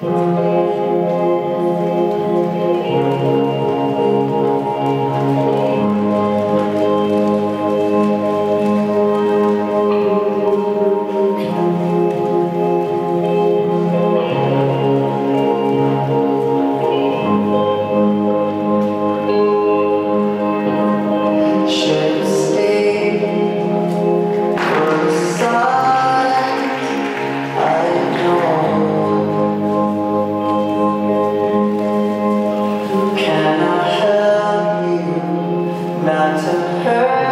Thank you. sounds her.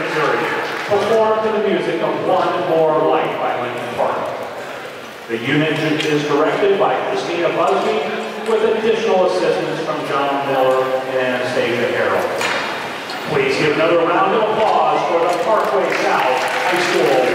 Missouri, performed to the music of One More Light by Linkin Park. The unit is directed by Christina Busby, with additional assistance from John Miller and Anastasia Harrell. Please give another round of applause for the Parkway South High School